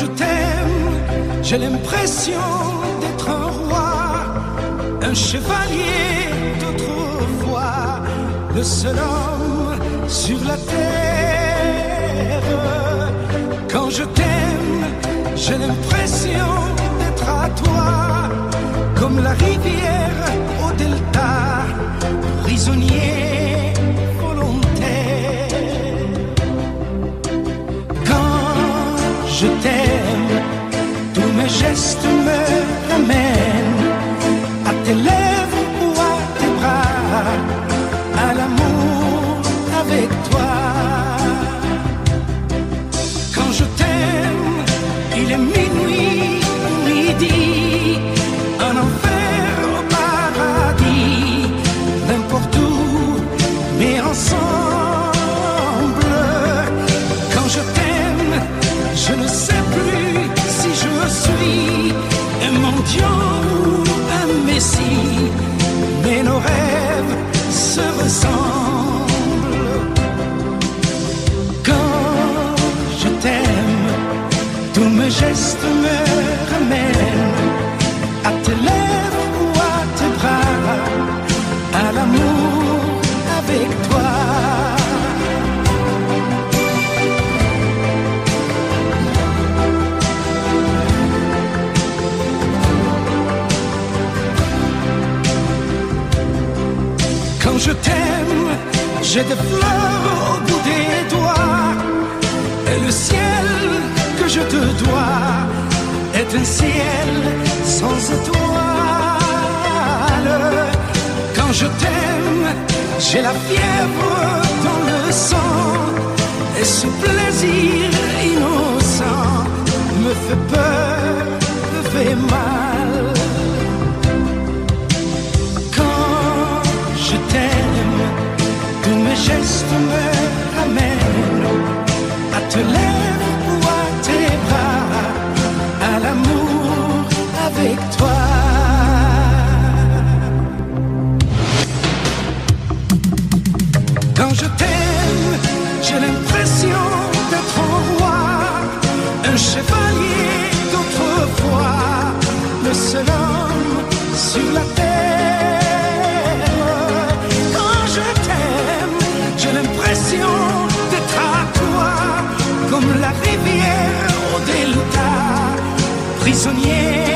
je t'aime, j'ai l'impression d'être un roi, un chevalier d'autrefois, le seul homme sur la terre. Quand je t'aime, j'ai l'impression d'être à toi, comme la rivière au delta, prisonnier gestes me ramènent gestes me ramènent à tes lèvres ou à tes bras, à l'amour avec toi. Quand je t'aime, j'ai des fleurs te dois est un ciel sans étoiles. Quand je t'aime, j'ai la fièvre dans le sang. Et ce plaisir innocent me fait peur, me fait mal. Quand je t'aime, tous mes gestes me ramènent à te lèvres sur la terre. Quand je t'aime, j'ai l'impression d'être à toi, comme la rivière au delta, prisonnier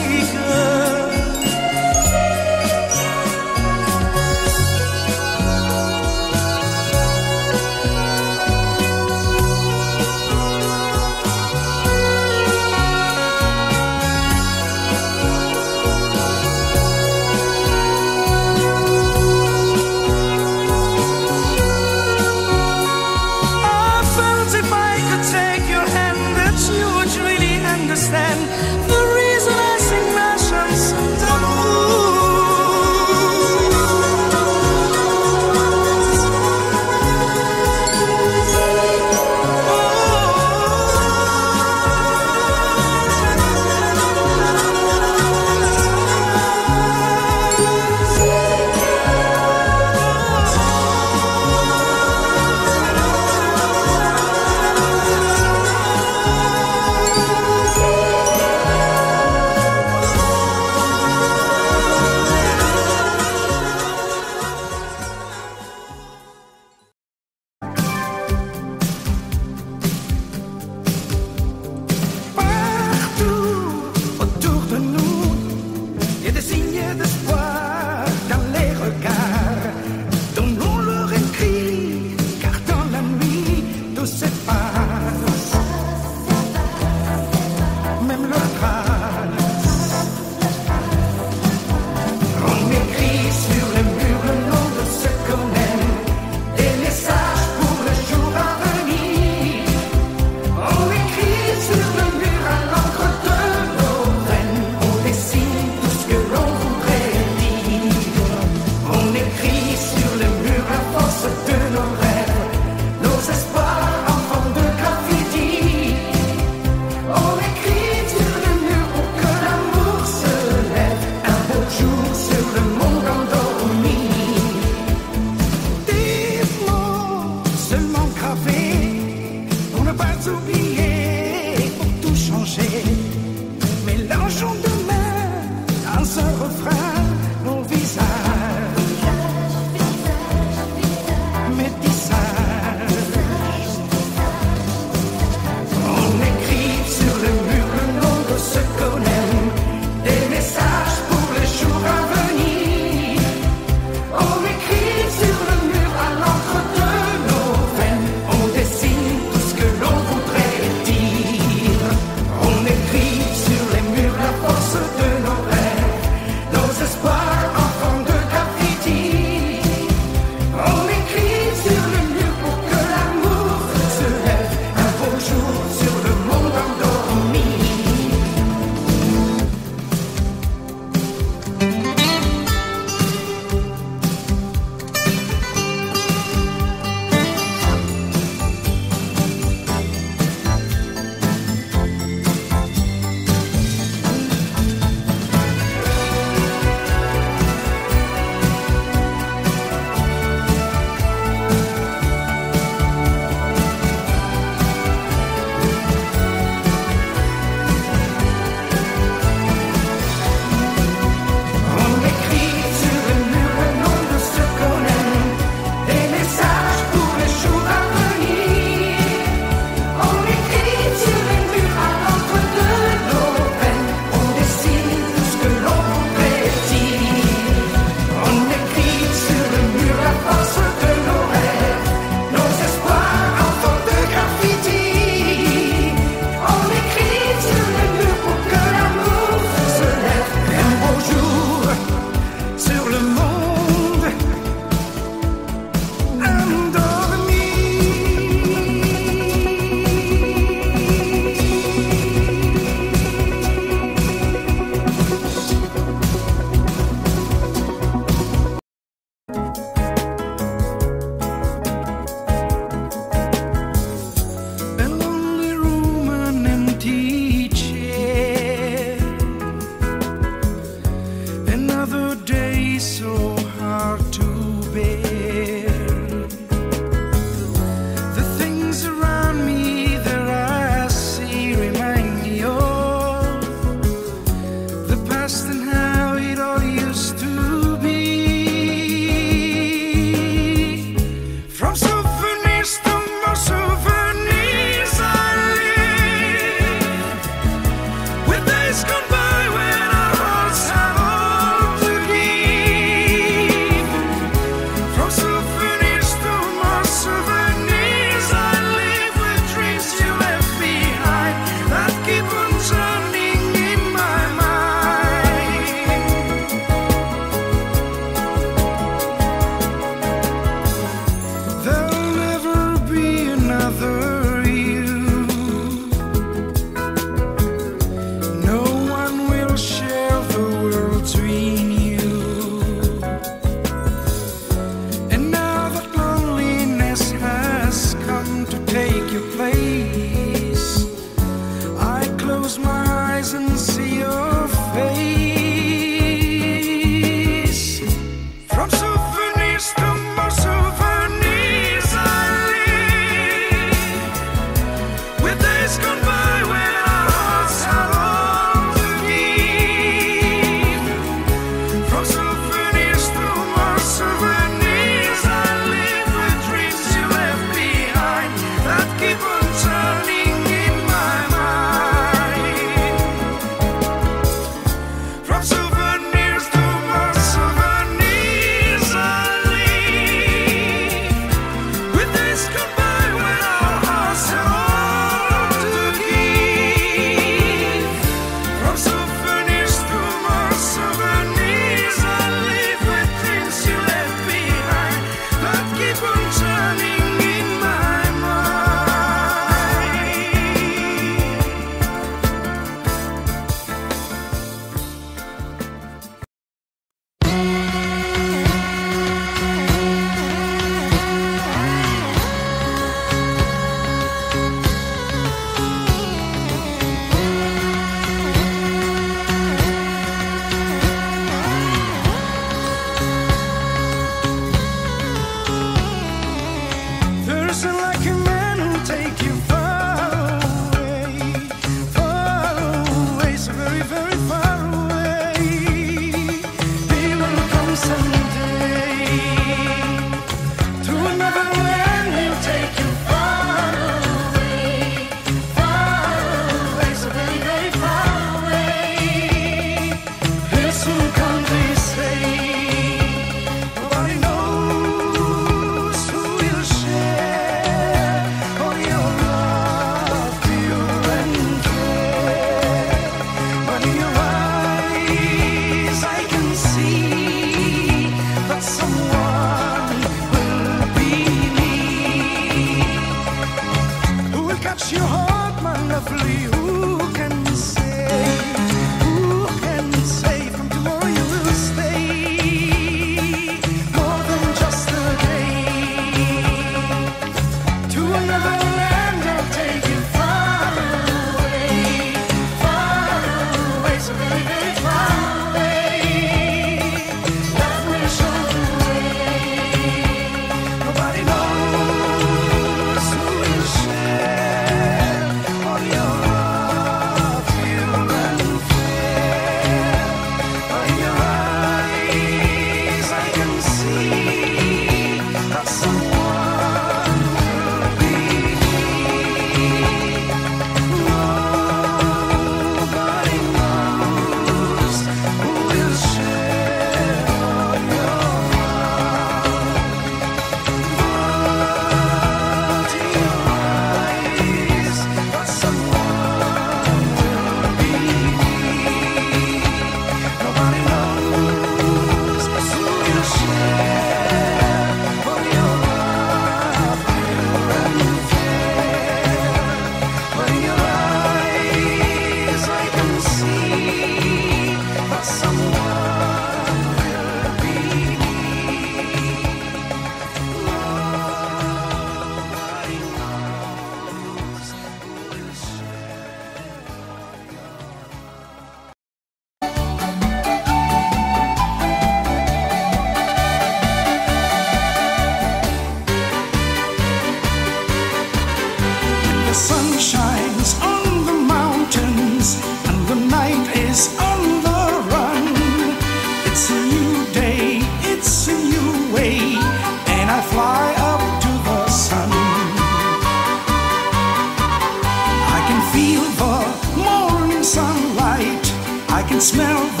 smell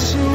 Yes.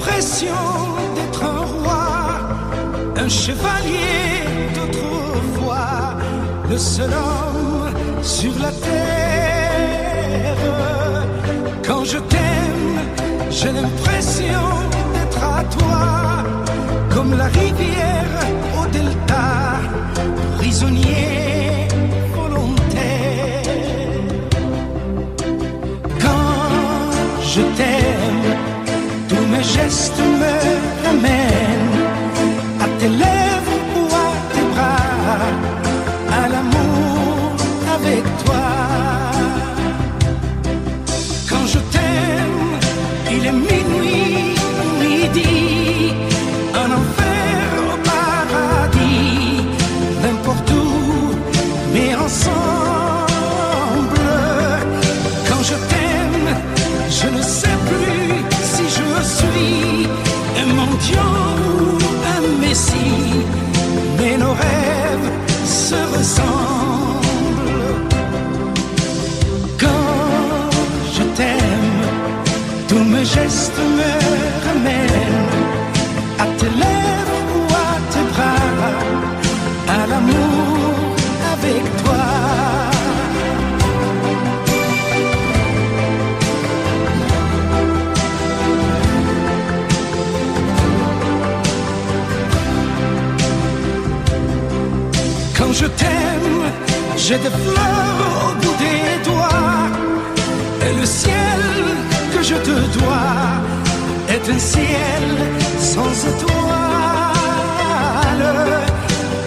L'impression d'être un roi, un chevalier d'autrefois, le seul homme sur la terre. Quand je t'aime, j'ai l'impression d'être à toi, comme la rivière au delta, prisonnier j'ai des fleurs au bout des doigts. Et le ciel que je te dois est un ciel sans étoiles.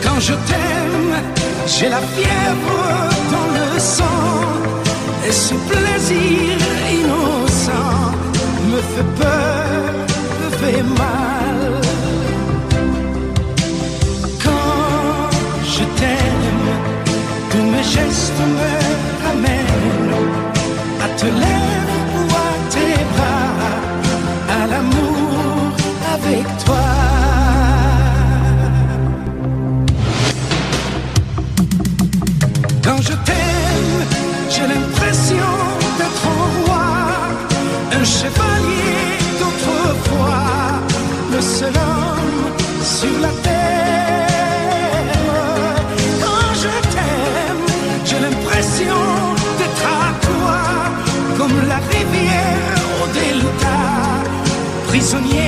Quand je t'aime, j'ai la fièvre dans le sang. Et ce plaisir innocent me fait peur, me fait mal. Gestes me ramènent à te lèvres ou à tes bras, à l'amour avec toi. Quand je t'aime, j'ai l'impression d'être un roi, un chevalier d'autrefois, le seul homme sur la terre. Prisonnier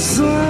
死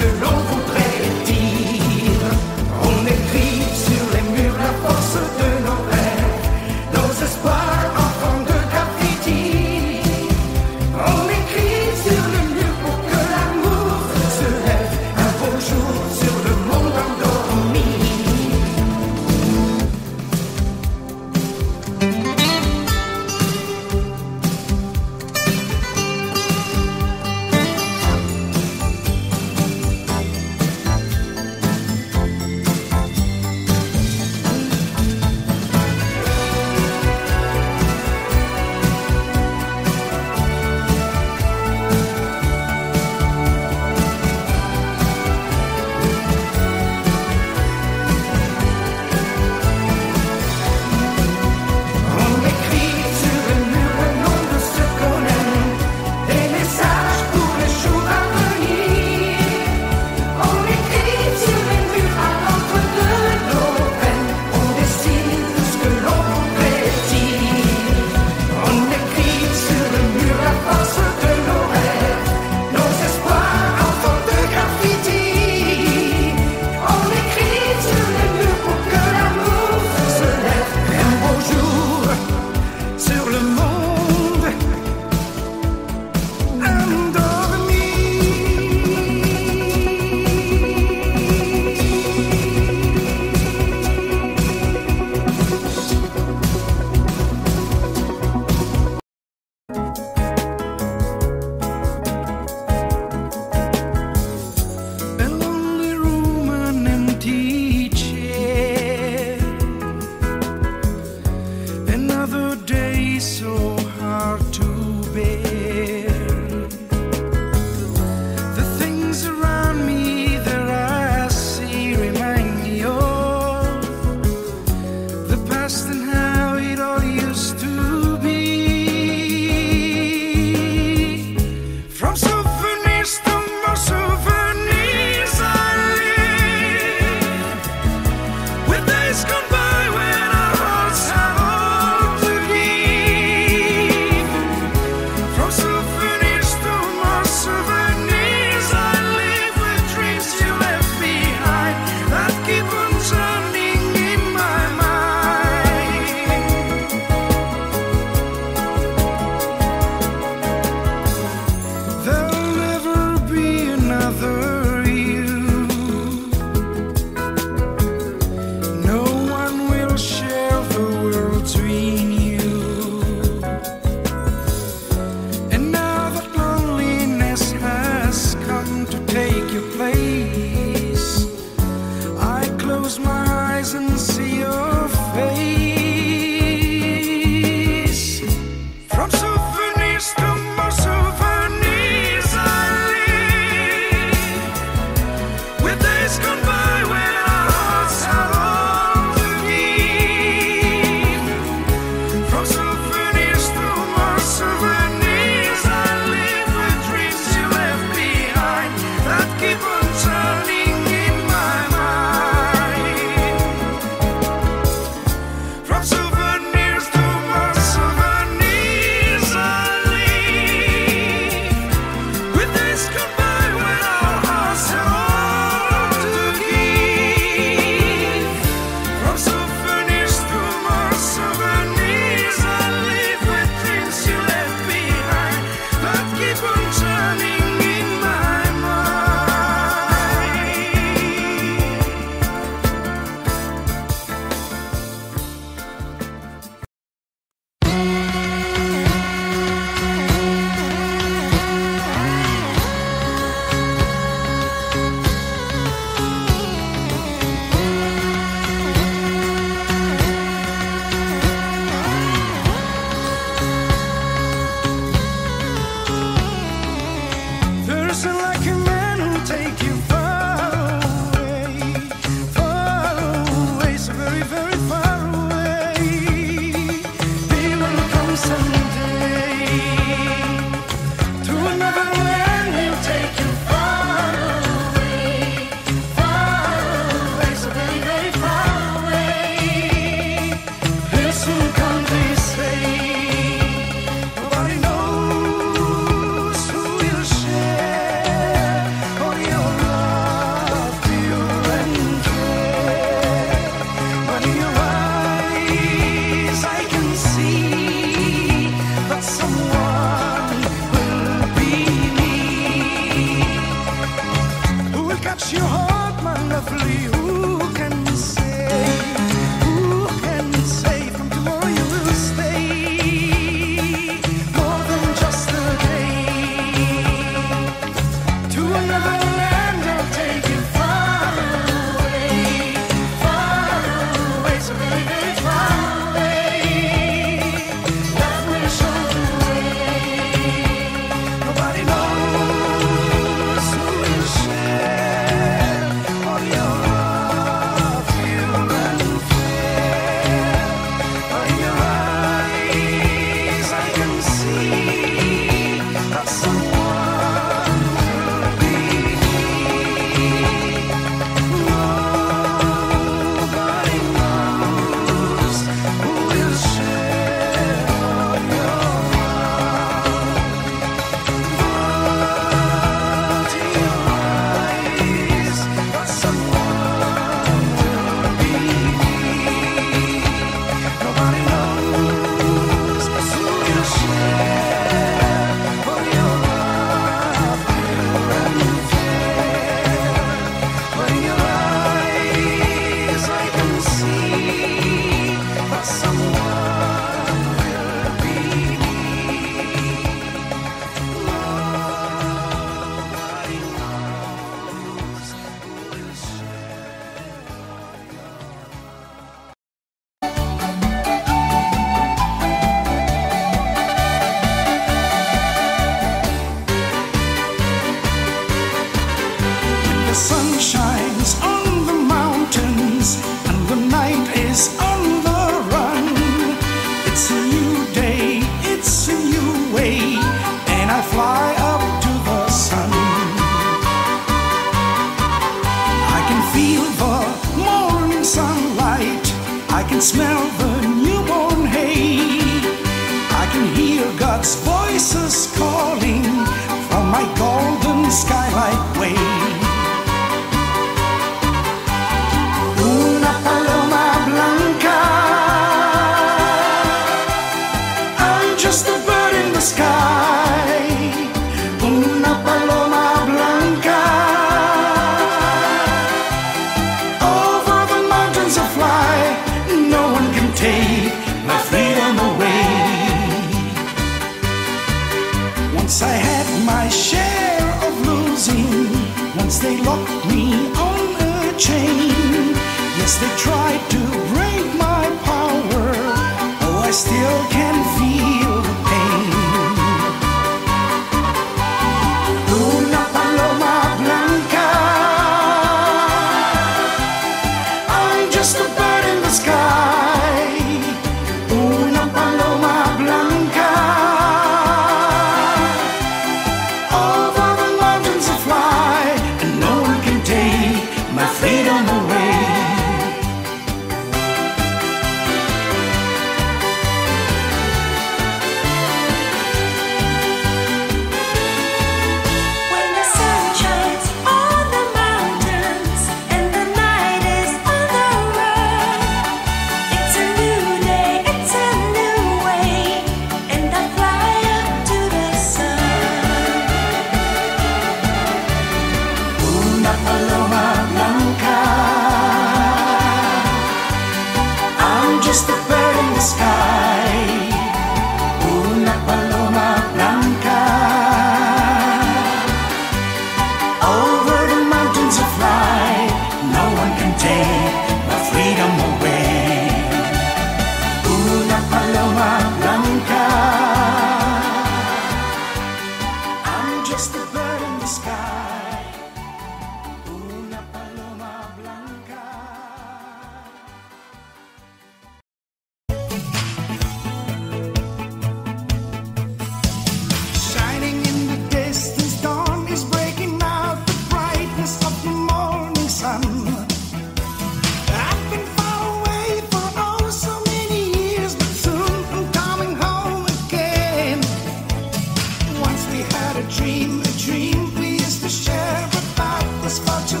had a dream, a dream we used to share about was fortune.